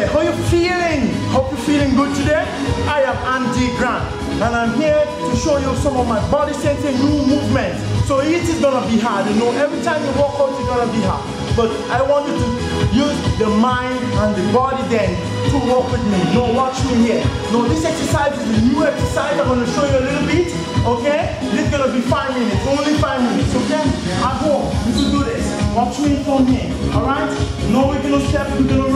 there. How you feeling? Hope you're feeling good today. I am Andy Grant and I'm here to show you some of my BodySensei new movements. So it is gonna be hard. You know, every time you walk out, it's gonna be hard. But I want you to use the mind and the body then to walk with me. No, watch me here. No, this exercise is a new exercise. I'm gonna show you a little bit. Okay? Is gonna be five minutes, only five minutes. Okay? At home, you can do this. Watch me from here. Alright? No, we're gonna step, we're gonna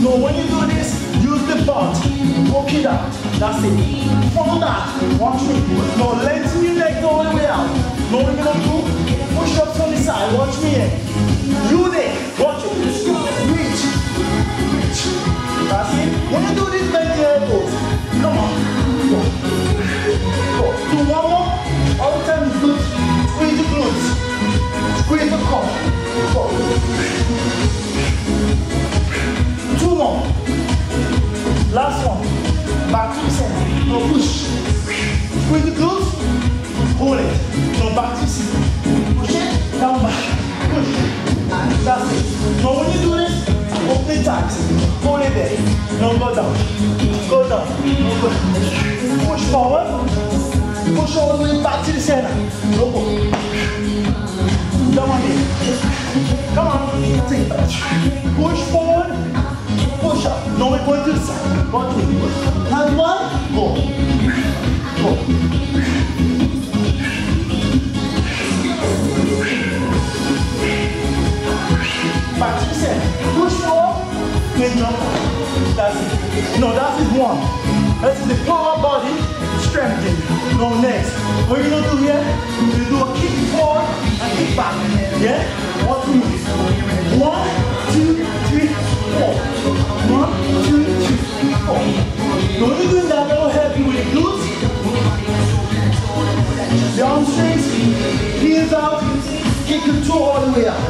Now when you do this, use the butt. Walk it out. That's it. From that, watch me. Now lengthen your legs all the way out. Now we're gonna do push-ups on the side. Watch me here. You. It tight. Hold it there. No go down. Go down. Push forward. Push all the way back to the center. No go. Come on in. Come on. Take it. Push forward. Push up. No, we're going to the side. One, two. No, that is one. That is the power body strengthening. No, next. What you're gonna do here, you do a kick forward and kick back. Yeah? One, two, one, two, three, four. One, two, three, four. Now you're doing that, that'll help you with the glutes. The hamstrings, heels out, kick the toe all the way out.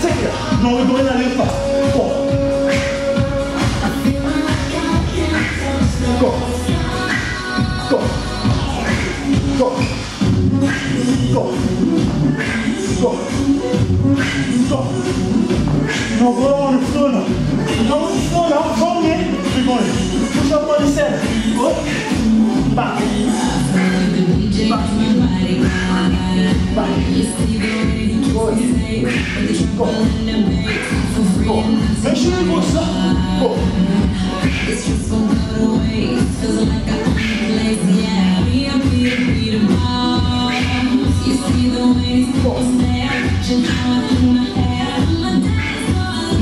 Take it. Now we're going a little fast. Four. Go. Go. Go. Go. Go. Go. Now go on the floor now. Go on the floor now. From here, we're going. Push up on the center. Go. Back. Back. Back. Go. Go.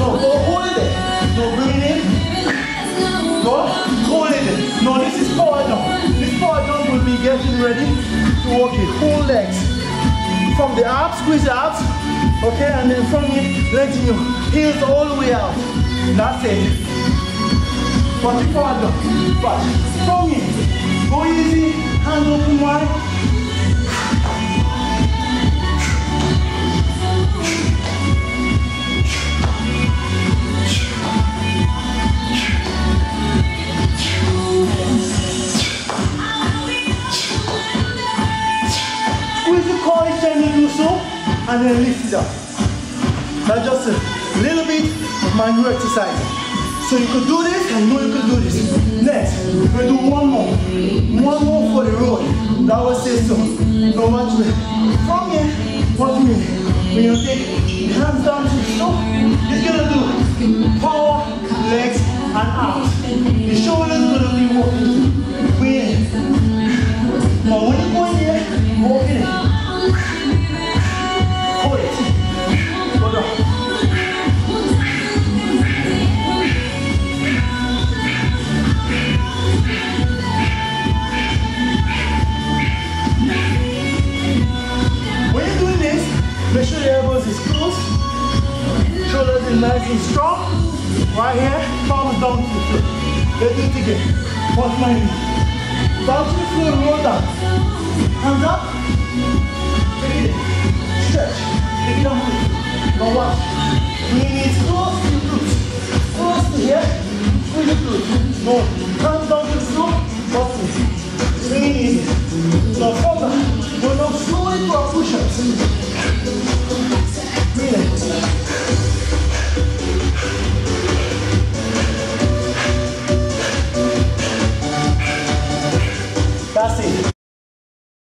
No, go hold it. No, bring it in. Go, hold it. No, this is power jump. This power jump will be getting ready to walk it. Hold legs. From the abs, squeeze the abs. Okay, and then from here, lengthen your heels all the way out. That's it. But the power jump. But from here, go easy, hands open wide. Each time you do so, and then lift it up. That's just a little bit of new exercise. So you could do this, and know you could do this. Next, we'll do one more. One more for the road. That was say so. Now watch me. From here, watch me. When you take hands down to the floor, you're gonna do power, legs, and arms. The shoulders gonna be walking. Is nice and strong. Right here, palms down to the floor. Let's do it again. Watch my knee. Down to the floor, roll down. Hands up. Take it. Stretch. Take it down. Now watch. Knee is close to the glutes. Close to here. Squeeze the glutes. No. Hands down to the floor. Watch me. Lean in. Johnson.